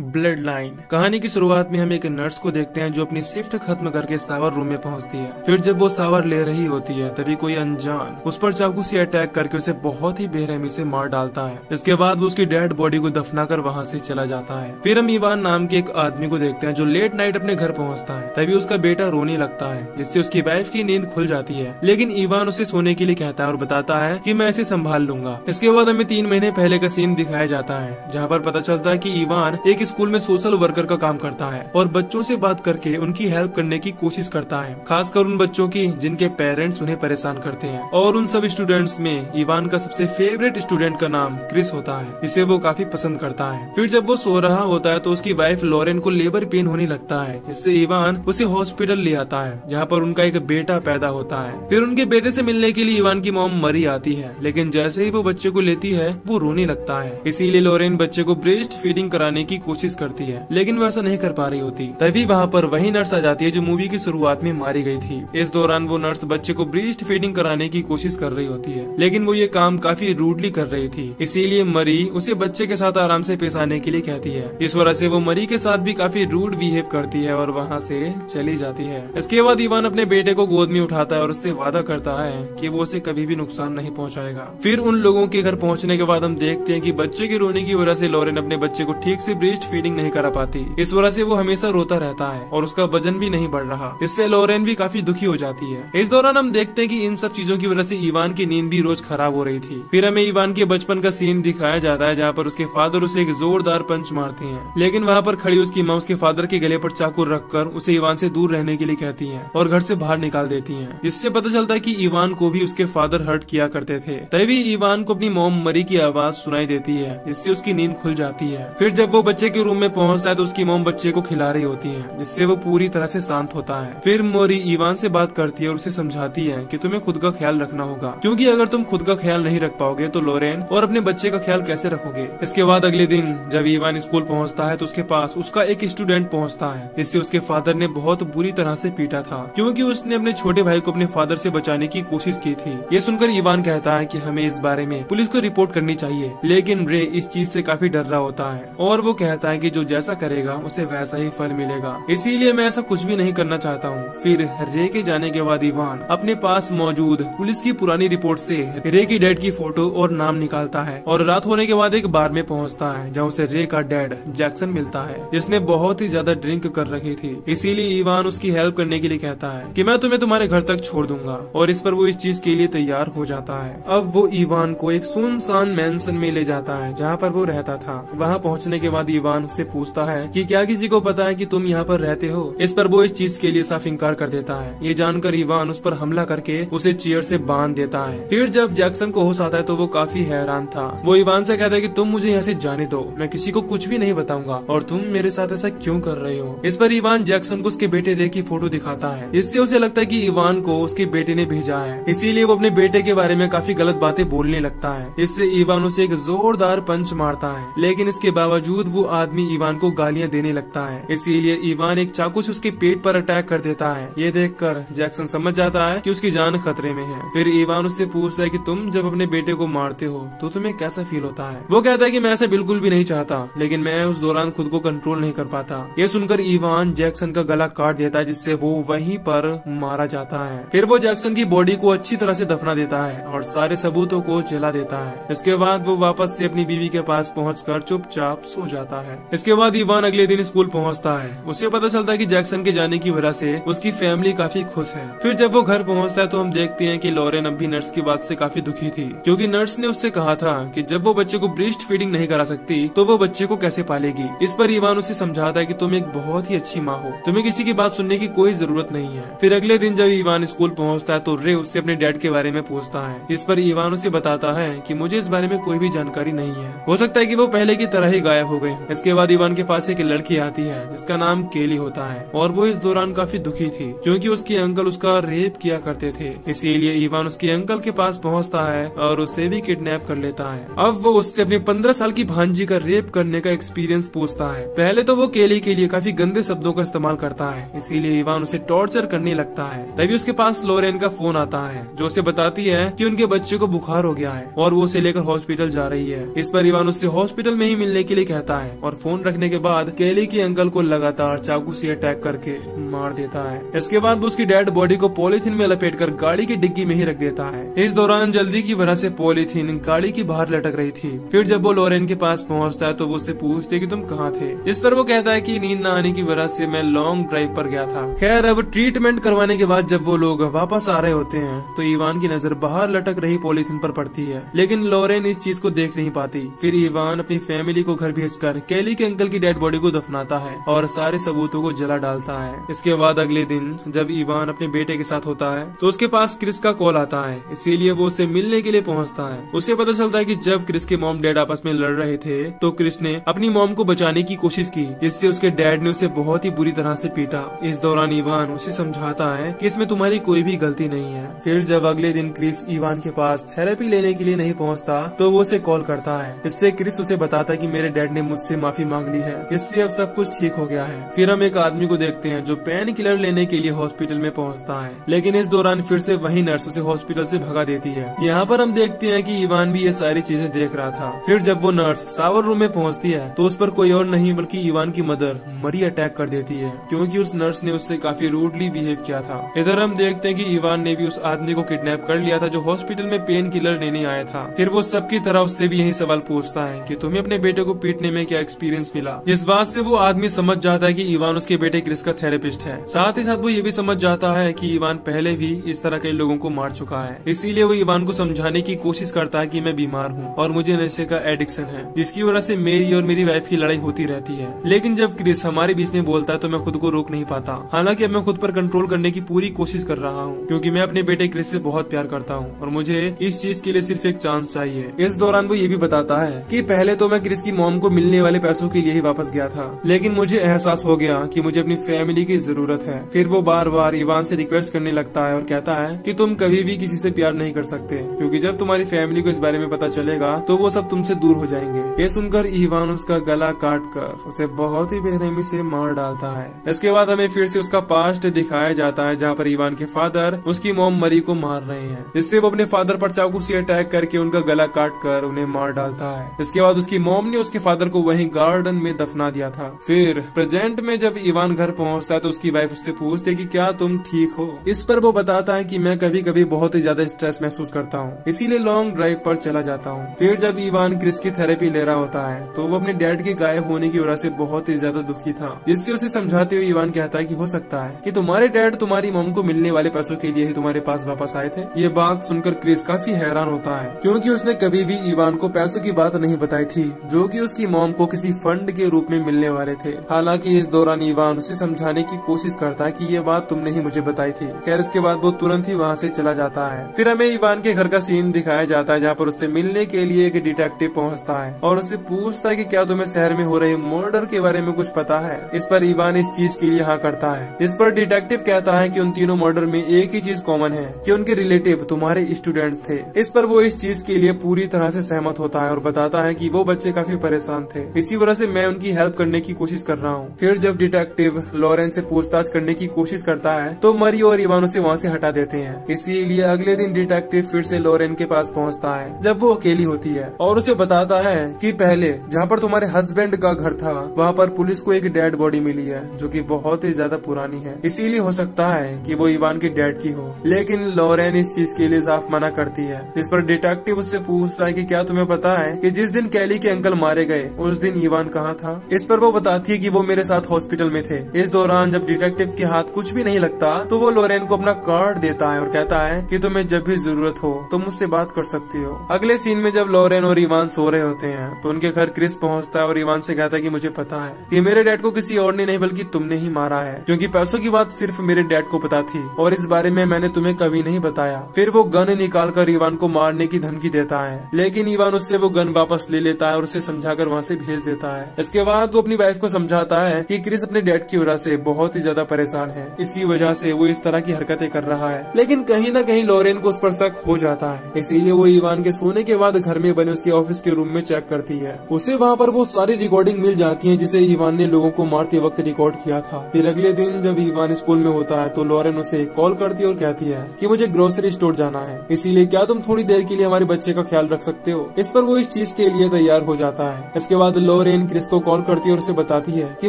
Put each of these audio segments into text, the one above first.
Blood line कहानी की शुरुआत में हम एक नर्स को देखते हैं जो अपनी शिफ्ट खत्म करके सावर रूम में पहुँचती है। फिर जब वो सावर ले रही होती है, तभी कोई अनजान, उस पर चाकू से अटैक करके उसे बहुत ही बेरहमी से मार डालता है। इसके बाद वो उसकी डेड बॉडी को दफना कर वहाँ से चला जाता है। फिर हम ईवान नाम के एक आदमी को देखते हैं जो लेट नाइट अपने घर पहुँचता है। तभी उसका बेटा रोने लगता है। जिससे उसकी वाइफ की नींद खुल जाती है। लेकिन ईवान उसे सोने के लिए कहता है और बताता है की मैं इसे संभाल लूँगा। इसके बाद हमें तीन महीने पहले का सीन दिखाया जाता है, जहाँ पर पता चलता है की ईवान एक स्कूल में सोशल वर्कर का काम करता है और बच्चों से बात करके उनकी हेल्प करने की कोशिश करता है। खासकर उन बच्चों की, जिनके पेरेंट्स उन्हें परेशान करते हैं। और उन सब स्टूडेंट्स में इवान का सबसे फेवरेट स्टूडेंट का नाम क्रिस होता है। इसे वो काफ़ी पसंद करता है। फिर जब वो सो रहा होता है तो उसकी वाइफ लॉरेन को लेबर पेन होने लगता है। इससे इवान उसे हॉस्पिटल ले आता है, जहाँ पर उनका एक बेटा पैदा होता है। फिर उनके बेटे से मिलने के लिए इवान की मोम मरी आती है, लेकिन जैसे ही वो बच्चे को लेती है, वो रोने लगता है। इसीलिए लॉरेन बच्चे को ब्रेस्ट फीडिंग कराने की कोशिश करती है, लेकिन वो ऐसा नहीं कर पा रही होती। तभी वहाँ पर वही नर्स आ जाती है जो मूवी की शुरुआत में मारी गई थी। इस दौरान वो नर्स बच्चे को ब्रीस्ट फीडिंग कराने की कोशिश कर रही होती है, लेकिन वो ये काम काफ़ी रूडली कर रही थी। इसीलिए मरी उसे बच्चे के साथ आराम से पेश आने के लिए कहती है। इस वजह से वो मरी के साथ भी काफ़ी रूड बिहेव करती है और वहाँ से चली जाती है। इसके बाद ईवान अपने बेटे को गोद में उठाता है और उससे वादा करता है की वो उसे कभी भी नुकसान नहीं पहुँचाएगा। फिर उन लोगों के घर पहुँचने के बाद हम देखते हैं की बच्चे के रोने की वजह से लॉरेन अपने बच्चे को ठीक से ब्रेस्ट फीडिंग नहीं करा पाती। इस वजह से वो हमेशा रोता रहता है और उसका वज़न भी नहीं बढ़ रहा। इससे लोरेन भी काफ़ी दुखी हो जाती है। इस दौरान हम देखते हैं कि इन सब चीज़ों की वजह से ईवान की नींद भी रोज खराब हो रही थी। फिर हमें ईवान के बचपन का सीन दिखाया जाता है, जहाँ पर उसके फादर उसे एक जोरदार पंच मारते हैं। लेकिन वहाँ पर खड़ी उसकी माँ उसके फादर के गले पर चाकू रखकर उसे ईवान से दूर रहने के लिए कहती है और घर से बाहर निकाल देती है। इससे पता चलता है की ईवान को भी उसके फादर हर्ट किया करते थे। तभी ईवान को अपनी मोम मरी की आवाज़ सुनाई देती है। जिससे उसकी नींद खुल जाती है। फिर जब वो बच्चे के रूम में पहुँचता है तो उसकी मोम बच्चे को खिला रही होती है, जिससे वो पूरी तरह से शांत होता है। फिर मोरी ईवान से बात करती है और उसे समझाती है कि तुम्हें खुद का ख्याल रखना होगा। क्योंकि अगर तुम खुद का ख्याल नहीं रख पाओगे तो लोरेन और अपने बच्चे का ख्याल कैसे रखोगे? इसके बाद अगले दिन, जब ईवान स्कूल पहुँचता है तो उसके पास उसका एक स्टूडेंट पहुँचता है, जिससे उसके फादर ने बहुत बुरी तरह से पीटा था। क्योंकि उसने अपने छोटे भाई को अपने फादर से बचाने की कोशिश की थी। ये सुनकर ईवान कहता है कि हमें इस बारे में पुलिस को रिपोर्ट करनी चाहिए, लेकिन रे इस चीज़ से काफ़ी डर रहा होता है। और वो कहता है कि जो जैसा करेगा, उसे वैसा ही फल मिलेगा। इसीलिए मैं ऐसा कुछ भी नहीं करना चाहता हूँ। फिर रे के जाने के बाद इवान अपने पास मौजूद पुलिस की पुरानी रिपोर्ट से रे की डेड की फ़ोटो और नाम निकालता है और रात होने के बाद एक बार में पहुँचता है, जहाँ उसे रे का डेड जैक्सन मिलता है, जिसने बहुत ही ज़्यादा ड्रिंक कर रखी थी। इसीलिए इवान उसकी हेल्प करने के लिए कहता है कि मैं तुम्हें तुम्हारे घर तक छोड़ दूँगा और इस पर वो इस चीज़ के लिए तैयार हो जाता है। अब वो इवान को एक सुनसान मैंसन में ले जाता है, जहाँ पर वो रहता था। वहाँ पहुँचने के बाद इवान उससे पूछता है कि क्या किसी को पता है कि तुम यहाँ पर रहते हो? इस पर वो इस चीज़ के लिए साफ़ इंकार कर देता है। ये जानकर इवान उस पर हमला करके उसे चेयर से बाँध देता है। फिर जब जैक्सन को होश आता है तो वो काफ़ी हैरान था। वो इवान से कहता है कि तुम मुझे यहाँ से जाने दो। मैं किसी को कुछ भी नहीं बताऊँगा। और तुम मेरे साथ ऐसा क्यों कर रहे हो? इस पर इवान जैक्सन को उसके बेटे रे की फ़ोटो दिखाता है। इससे उसे लगता है की इवान को उसके बेटे ने भेजा है। इसीलिए वो अपने बेटे के बारे में काफ़ी गलत बातें बोलने लगता है। इससे इवान उसे एक जोरदार पंच मारता है। लेकिन इसके बावजूद वो आदमी इवान को गालियाँ देने लगता है। इसीलिए इवान एक चाकू से उसके पेट पर अटैक कर देता है। ये देखकर जैक्सन समझ जाता है कि उसकी जान खतरे में है। फिर इवान उससे पूछता है कि तुम जब अपने बेटे को मारते हो तो तुम्हें कैसा फील होता है? वो कहता है कि मैं ऐसा बिल्कुल भी नहीं चाहता, लेकिन मैं उस दौरान खुद को कंट्रोल नहीं कर पाता। ये सुनकर ईवान जैक्सन का गला काट देता है, जिससे वो वहीं पर मारा जाता है। फिर वो जैक्सन की बॉडी को अच्छी तरह से दफना देता है और सारे सबूतों को जला देता है। इसके बाद वो वापस से अपनी बीवी के पास पहुँच चुपचाप सो जाता है इसके बाद इवान अगले दिन स्कूल पहुँचता है। उसे पता चलता है की जैक्सन के जाने की वजह से उसकी फैमिली काफ़ी खुश है। फिर जब वो घर पहुँचता है तो हम देखते हैं कि लॉरेन अब भी नर्स की बात से काफ़ी दुखी थी। क्योंकि नर्स ने उससे कहा था कि जब वो बच्चे को ब्रेस्ट फीडिंग नहीं करा सकती तो वो बच्चे को कैसे पालेगी? इस पर ईवान उसे समझाता है की तुम एक बहुत ही अच्छी माँ हो। तुम्हें किसी की बात सुनने की कोई ज़रूरत नहीं है। फिर अगले दिन जब ईवान स्कूल पहुँचता है तो रे उससे अपने डैड के बारे में पूछता है। इस पर ईवान उसे बताता है की मुझे इस बारे में कोई भी जानकारी नहीं है। हो सकता है की वो पहले की तरह ही गायब हो गए इसके बाद ईवान के पास एक लड़की आती है, जिसका नाम केली होता है, और वो इस दौरान काफ़ी दुखी थी, क्योंकि उसके अंकल उसका रेप किया करते थे। इसीलिए इवान उसके अंकल के पास पहुँचता है और उसे भी किडनैप कर लेता है। अब वो उससे अपनी पंद्रह साल की भांजी का रेप करने का एक्सपीरियंस पूछता है। पहले तो वो केली के लिए काफ़ी गंदे शब्दों का इस्तेमाल करता है, इसीलिए इवान उसे टॉर्चर करने लगता है। तभी उसके पास लोरेन का फ़ोन आता है, जो उसे बताती है की उनके बच्चे को बुखार हो गया है, और वो उसे लेकर हॉस्पिटल जा रही है। इस पर इवान उससे हॉस्पिटल में ही मिलने के लिए कहता है। और फ़ोन रखने के बाद केली के अंकल को लगातार चाकू से अटैक करके मार देता है। इसके बाद उसकी डेड बॉडी को पॉलीथिन में लपेट कर गाड़ी की डिग्गी में ही रख देता है। इस दौरान जल्दी की वजह से पॉलिथीन गाड़ी की बाहर लटक रही थी। फिर जब वो लोरेन के पास पहुँचता है तो वो उससे पूछते कि तुम कहाँ थे? इस पर वो कहता है कि नींद न आने की वजह से मैं लॉन्ग ड्राइव पर गया था। खैर, अब ट्रीटमेंट करवाने के बाद जब वो लोग वापस आ रहे होते हैं तो ईवान की नज़र बाहर लटक रही पॉलिथीन पर पड़ती है। लेकिन लोरेन इस चीज़ को देख नहीं पाती। फिर ईवान अपनी फैमिली को घर भेजकर कैली के अंकल की डेड बॉडी को दफनाता है और सारे सबूतों को जला डालता है। इसके बाद अगले दिन, जब ईवान अपने बेटे के साथ होता है तो उसके पास क्रिस का कॉल आता है। इसीलिए वो उसे मिलने के लिए पहुँचता है। उसे पता चलता है कि जब क्रिस के मॉम डैड आपस में लड़ रहे थे तो क्रिस ने अपनी मॉम को बचाने की कोशिश की, जिससे उसके डैड ने उसे बहुत ही बुरी तरह से पीटा। इस दौरान ईवान उसे समझाता है कि इसमें तुम्हारी कोई भी गलती नहीं है। फिर जब अगले दिन क्रिस ईवान के पास थेरेपी लेने के लिए नहीं पहुँचता तो वो उसे कॉल करता है। इससे क्रिस उसे बताता कि मेरे डैड ने मुझसे माफ़ी मांग ली है। इससे अब सब कुछ ठीक हो गया है। फिर हम एक आदमी को देखते हैं जो पेन किलर लेने के लिए हॉस्पिटल में पहुँचता है। लेकिन इस दौरान फिर से वही नर्स उसे हॉस्पिटल से भगा देती है। यहाँ पर हम देखते हैं कि ईवान भी ये सारी चीज़ें देख रहा था। फिर जब वो नर्स सावर रूम में पहुँचती है तो उस पर कोई और नहीं, बल्कि ईवान की मदर मरी अटैक कर देती है, क्योंकि उस नर्स ने उससे काफ़ी रूडली बिहेव किया था। इधर हम देखते हैं कि ईवान ने भी उस आदमी को किडनैप कर लिया था, जो हॉस्पिटल में पेन किलर लेने आया था। फिर वो सबकी तरह उससे भी यही सवाल पूछता है कि, तुम्हें अपने बेटे को पीटने में क्या एक्सपीरियंस मिला। इस बात से वो आदमी समझ जाता है कि ईवान उसके बेटे क्रिस का थेरेपिस्ट है। साथ ही साथ वो ये भी समझ जाता है कि ईवान पहले भी इस तरह के लोगों को मार चुका है। इसीलिए वो ईवान को समझाने की कोशिश करता है कि मैं बीमार हूँ और मुझे नशे का एडिक्शन है। जिसकी वजह से मेरी और मेरी वाइफ की लड़ाई होती रहती है। लेकिन जब क्रिस हमारे बीच में बोलता है तो मैं खुद को रोक नहीं पाता। हालाँकि अब मैं खुद पर कंट्रोल करने की पूरी कोशिश कर रहा हूँ, क्योंकि मैं अपने बेटे क्रिस से बहुत प्यार करता हूँ और मुझे इस चीज़ के लिए सिर्फ़ एक चांस चाहिए। इस दौरान वो ये भी बताता है कि पहले तो मैं क्रिस की मोम को मिलने वाले पैसों के लिए ही वापस गया था। लेकिन मुझे एहसास हो गया कि मुझे अपनी फैमिली की ज़रूरत है। फिर वो बार बार ईवान से रिक्वेस्ट करने लगता है और कहता है कि तुम कभी भी किसी से प्यार नहीं कर सकते, क्योंकि जब तुम्हारी फैमिली को इस बारे में पता चलेगा तो वो सब तुमसे दूर हो जाएँगे। ये सुनकर ईवान उसका गला काट कर उसे बहुत ही बेरहमी से मार डालता है। इसके बाद हमें फिर से उसका पास्ट दिखाया जाता है, जहाँ पर ईवान के फादर उसकी मोम मरी को मार रहे हैं। जिससे वो अपने फादर पर चाकू से अटैक करके उनका गला काट कर उन्हें मार डालता है। इसके बाद उसकी मोम ने उसके फादर को वहीं गार्डन में दफना दिया था। फिर, प्रेजेंट में जब ईवान घर पहुँचता है तो उसकी वाइफ उससे पूछती कि क्या तुम ठीक हो? इस पर वो बताता है कि मैं कभी कभी बहुत ही ज़्यादा स्ट्रेस महसूस करता हूँ। इसीलिए लॉन्ग ड्राइव पर चला जाता हूँ। फिर जब ईवान क्रिस की थेरेपी ले रहा होता है तो वो अपने डैड के गायब होने की वजह से बहुत ही ज़्यादा दुखी था। जिससे उसे समझाते हुए इवान कहता है कि हो सकता है कि तुम्हारे डैड तुम्हारी मम को मिलने वाले पैसों के लिए ही तुम्हारे पास वापस आए थे। ये बात सुनकर क्रिस काफ़ी हैरान होता है, क्योंकि उसने कभी भी ईवान को पैसों की बात नहीं बताई थी, जो कि उसकी मॉम को किसी फंड के रूप में मिलने वाले थे। हालाँकि इस दौरान ईवान उसे समझाने की कोशिश करता है कि ये बात तुमने ही मुझे बताई थी। खैर, इसके बाद वो तुरंत ही वहाँ से चला जाता है। फिर हमें ईवान के घर का सीन दिखाया जाता है, जहाँ पर उससे मिलने के लिए एक डिटेक्टिव पहुँचता है और उससे पूछता है की क्या तुम्हें शहर में हो रहे मर्डर के बारे में कुछ पता है। इस पर ईवान इस चीज़ के लिए हाँ करता है। इस पर डिटेक्टिव कहता है की उन तीनों मर्डर में एक ही चीज़ कॉमन है, की उनके रिलेटिव तुम्हारे स्टूडेंट्स थे। इस पर वो इस चीज़ के लिए पूरी तरह से सहमत होता है और बताता है कि वो बच्चे काफ़ी परेशान थे। इसी वजह से मैं उनकी हेल्प करने की कोशिश कर रहा हूँ। फिर जब डिटेक्टिव लॉरेन से पूछताछ करने की कोशिश करता है तो मरी और इवान उसे वहाँ से हटा देते हैं। इसीलिए अगले दिन डिटेक्टिव फिर से लॉरेन के पास पहुँचता है, जब वो अकेली होती है और उसे बताता है कि पहले जहाँ पर तुम्हारे हस्बैंड का घर था, वहाँ पर पुलिस को एक डेड बॉडी मिली है, जो कि बहुत ही ज़्यादा पुरानी है। इसीलिए हो सकता है कि वो इवान की डेड की हो, लेकिन लॉरेन इस चीज़ के लिए साफ़ मना करती है। इस पर डिटेक्टिव उससे पूछता है कि क्या तुम्हें पता है कि जिस दिन कैली के अंकल मारे गए, उस दिन ईवान कहाँ था? इस पर वो बताती है कि वो मेरे साथ हॉस्पिटल में थे। इस दौरान जब डिटेक्टिव के हाथ कुछ भी नहीं लगता तो वो लोरेन को अपना कार्ड देता है और कहता है की तुम्हें जब भी ज़रूरत हो तो मुझसे बात कर सकती हो। अगले सीन में जब लोरेन और ईवान सो रहे होते हैं तो उनके घर क्रिस पहुँचता है और ईवान से कहता है कि मुझे पता है कि मेरे डैड को किसी और ने नहीं, बल्कि तुमने ही मारा है। क्योंकि पैसों की बात सिर्फ़ मेरे डैड को पता थी, और इस बारे में मैंने तुम्हें कभी नहीं बताया। फिर वो गन निकाल कर ईवान को मारने की धमकी देता है, लेकिन ईवान उससे वो गन वापस ले लेता है और उसे समझा कर वहाँ से भेज देता है। इसके बाद वो अपनी वाइफ को समझाता है कि क्रिस अपने डैड की वजह से बहुत ही ज़्यादा परेशान है। इसी वजह से वो इस तरह की हरकतें कर रहा है। लेकिन कहीं ना कहीं लोरेन को उस पर शक हो जाता है। इसीलिए वो ईवान के सोने के बाद घर में बने उसके ऑफ़िस के रूम में चेक करती है। उसे वहाँ पर वो सारी रिकॉर्डिंग मिल जाती है, जिसे ईवान ने लोगों को मारते वक्त रिकॉर्ड किया था। फिर अगले दिन जब ईवान स्कूल में होता है तो लोरेन उसे कॉल करती है और कहती है की मुझे ग्रोसरी स्टोर जाना है। इसीलिए क्या तुम थोड़ी देर के लिए हमारे बच्चे का ख्याल रख सकते हो? इस पर वो इस चीज़ के लिए तैयार हो जाता है। इसके बाद लोरेन क्रिस को कॉल करती है और उसे बताती है कि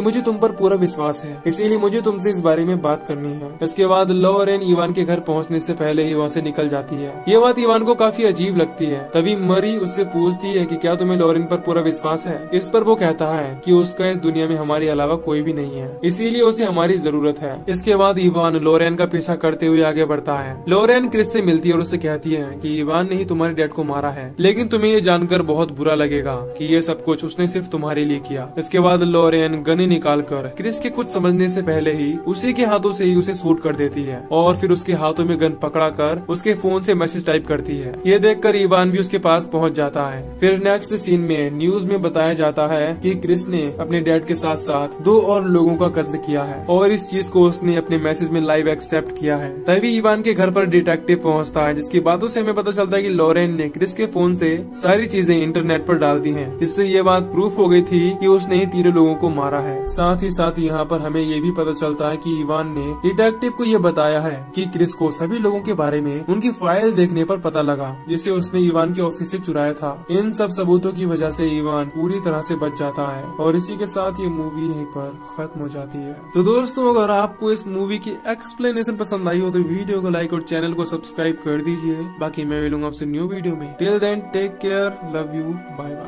मुझे तुम पर पूरा विश्वास है। इसीलिए मुझे तुमसे इस बारे में बात करनी है। इसके बाद लोरेन ईवान के घर पहुँचने से पहले ही वहाँ से निकल जाती है। ये बात ईवान को काफ़ी अजीब लगती है। तभी मरी उससे पूछती है कि क्या तुम्हें लोरेन पर पूरा विश्वास है? इस पर वो कहता है कि उसका इस दुनिया में हमारे अलावा कोई भी नहीं है। इसीलिए उसे हमारी ज़रूरत है। इसके बाद ईवान लोरेन का पीछा करते हुए आगे बढ़ता है। लोरेन क्रिस से मिलती है और उससे कहती है कि ईवान ने ही तुम्हारे डैड को मारा है। लेकिन तुम्हें ये जानकर बहुत बुरा लगेगा कि ये सब कुछ उसने सिर्फ़ तुम्हारे लिए किया। इसके बाद लोरेन गने निकाल कर क्रिस के कुछ समझने से पहले ही उसी के हाथों से ही उसे शूट कर देती है और फिर उसके हाथों में गन पकड़ा कर उसके फ़ोन से मैसेज टाइप करती है। ये देखकर इवान भी उसके पास पहुँच जाता है। फिर नेक्स्ट सीन में न्यूज़ में बताया जाता है कि क्रिस ने अपने डैड के साथ साथ दो और लोगों का कत्ल किया है और इस चीज़ को उसने अपने मैसेज में लाइव एक्सेप्ट किया है। तभी ईवान के घर पर डिटेक्टिव पहुँचता है, जिसकी बातों से हमें पता चलता है कि लॉरेन ने क्रिस के फ़ोन से सारी चीज़ें इंटरनेट पर डाल दी हैं। इससे ये बात प्रूफ हो गई थी कि उसने ही तीनों लोगों को मारा है। साथ ही साथ यहाँ पर हमें ये भी पता चलता है कि इवान ने डिटेक्टिव को यह बताया है कि क्रिस को सभी लोगों के बारे में उनकी फ़ाइल देखने पर पता लगा, जिसे उसने इवान के ऑफ़िस से चुराया था। इन सब सबूतों की वजह से इवान पूरी तरह से बच जाता है और इसी के साथ ये मूवी यहीं पर खत्म हो जाती है। तो दोस्तों, अगर आपको इस मूवी की एक्सप्लेनेशन पसंद आई हो तो वीडियो को लाइक और चैनल को सब्सक्राइब कर दीजिए। बाकी मैं मिलूँगा आपसे न्यू वीडियो में। Till then take care love you bye bye